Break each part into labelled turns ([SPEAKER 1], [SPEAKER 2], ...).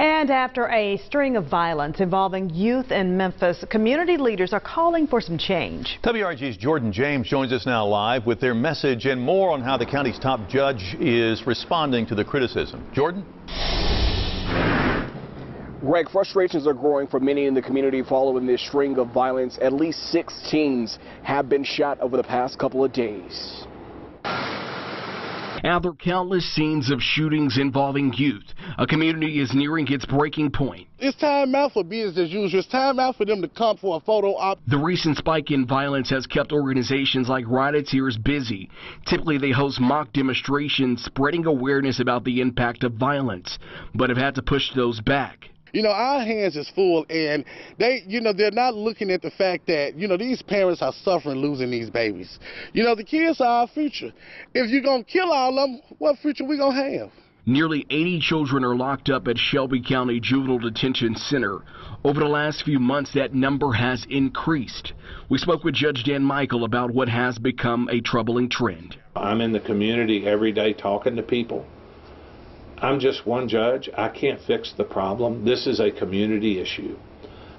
[SPEAKER 1] And after a string of violence involving youth in Memphis, community leaders are calling for some change.
[SPEAKER 2] WREG's Jordan James joins us now live with their message and more on how the county's top judge is responding to the criticism. Jordan?
[SPEAKER 3] Greg, frustrations are growing for many in the community following this string of violence. At least six teens have been shot over the past couple of days.
[SPEAKER 4] After countless scenes of shootings involving youth, a community is nearing its breaking point.
[SPEAKER 5] It's time out for business as usual. It's time out for them to come for a photo op.
[SPEAKER 4] The recent spike in violence has kept organizations like Rioteers busy. Typically, they host mock demonstrations spreading awareness about the impact of violence, but have had to push those back.
[SPEAKER 5] You know, our hands is full, and they, you know, they're not looking at the fact that, you know, these parents are suffering losing these babies. You know, the kids are our future. If you're going to kill all of them, what future we going to have?
[SPEAKER 4] Nearly 80 children are locked up at Shelby County Juvenile Detention Center. Over the last few months, that number has increased. We spoke with Judge Dan Michael about what has become a troubling trend.
[SPEAKER 6] I'm in the community every day talking to people. I'm just one judge. I can't fix the problem. This is a community issue.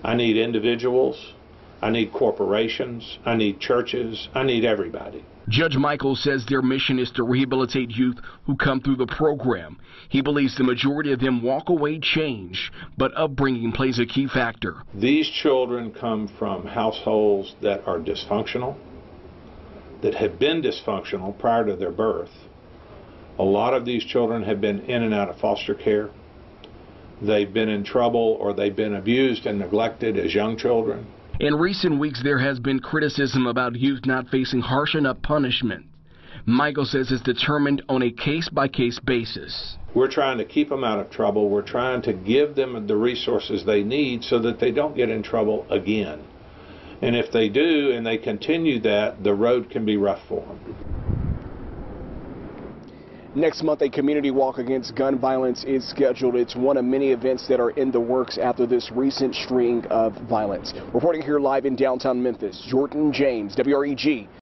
[SPEAKER 6] I need individuals. I need corporations. I need churches. I need everybody.
[SPEAKER 4] Judge Michael says their mission is to rehabilitate youth who come through the program. He believes the majority of them walk away changed, but upbringing plays a key factor.
[SPEAKER 6] These children come from households that are dysfunctional, that have been dysfunctional prior to their birth a lot of these children have been in and out of foster care. They've been in trouble or they've been abused and neglected as young children.
[SPEAKER 4] In recent weeks, there has been criticism about youth not facing harsh enough punishment. Michael says it's determined on a case by case basis.
[SPEAKER 6] We're trying to keep them out of trouble. We're trying to give them the resources they need so that they don't get in trouble again. And if they do and they continue that, the road can be rough for them.
[SPEAKER 3] Next month, a community walk against gun violence is scheduled. It's one of many events that are in the works after this recent string of violence. Reporting here live in downtown Memphis, Jordan James, WREG.